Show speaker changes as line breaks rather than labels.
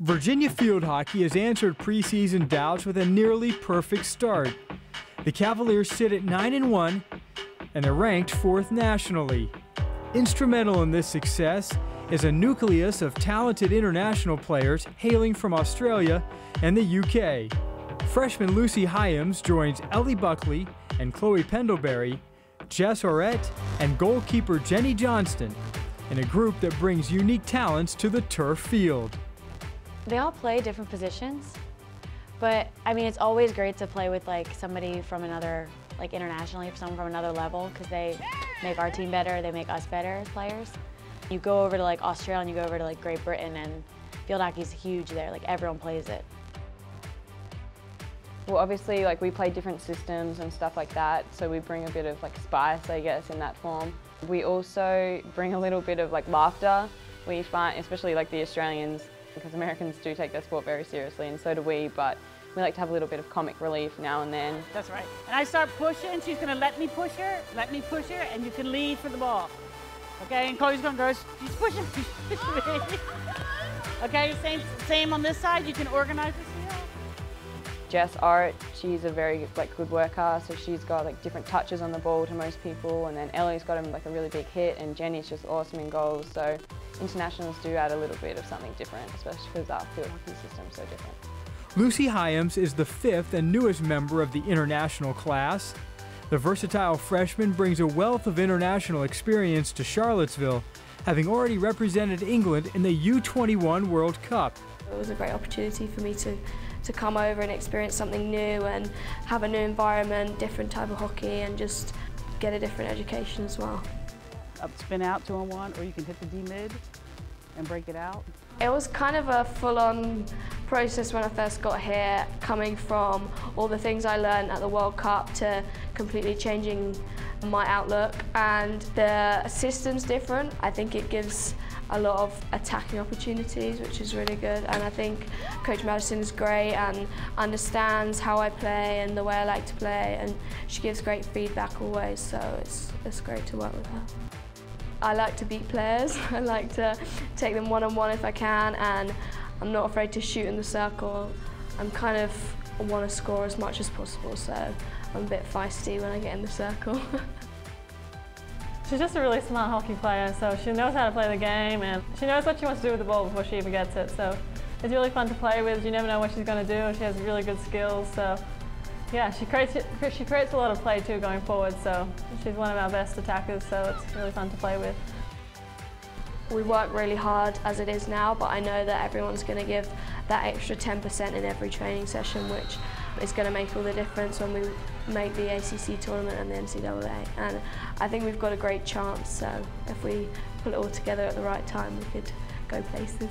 Virginia field hockey has answered preseason doubts with a nearly perfect start. The Cavaliers sit at 9 and 1 and they're ranked 4th nationally. Instrumental in this success is a nucleus of talented international players hailing from Australia and the UK. Freshman Lucy Hyams joins Ellie Buckley and Chloe Pendlebury, Jess Orette, and goalkeeper Jenny Johnston in a group that brings unique talents to the turf field.
They all play different positions, but I mean, it's always great to play with like somebody from another, like internationally, someone from another level, because they make our team better, they make us better as players. You go over to like Australia and you go over to like Great Britain and field hockey is huge there, like everyone plays it.
Well, obviously, like we play different systems and stuff like that, so we bring a bit of like spice, I guess, in that form. We also bring a little bit of like laughter. We find, especially like the Australians, because Americans do take their sport very seriously and so do we, but we like to have a little bit of comic relief now and then.
That's right. And I start pushing, she's gonna let me push her, let me push her, and you can lead for the ball. Okay, and Chloe's gonna go, she's pushing, she's pushing me. okay, same, same on this side, you can organize this.
Jess Art, she's a very like good worker, so she's got like different touches on the ball to most people, and then Ellie's got him like a really big hit, and Jenny's just awesome in goals. So internationals do add a little bit of something different, especially because our field hockey system's so different.
Lucy Hyams is the fifth and newest member of the international class. The versatile freshman brings a wealth of international experience to Charlottesville, having already represented England in the U21 World Cup.
It was a great opportunity for me to, to come over and experience something new and have a new environment, different type of hockey and just get a different education as well.
Up spin out two on one, or you can hit the D mid and break it out.
It was kind of a full-on process when I first got here, coming from all the things I learned at the World Cup to completely changing my outlook and the system's different. I think it gives a lot of attacking opportunities, which is really good. And I think Coach Madison is great and understands how I play and the way I like to play. And she gives great feedback always, so it's, it's great to work with her. I like to beat players. I like to take them one-on-one -on -one if I can and I'm not afraid to shoot in the circle. I'm kind of want to score as much as possible so I'm a bit feisty when I get in the circle.
She's just a really smart hockey player so she knows how to play the game and she knows what she wants to do with the ball before she even gets it so it's really fun to play with. You never know what she's going to do. She has really good skills so yeah, she creates she creates a lot of play too going forward. So she's one of our best attackers. So it's really fun to play with.
We work really hard as it is now, but I know that everyone's going to give that extra 10% in every training session, which is going to make all the difference when we make the ACC tournament and the NCAA. And I think we've got a great chance. So if we put it all together at the right time, we could go places.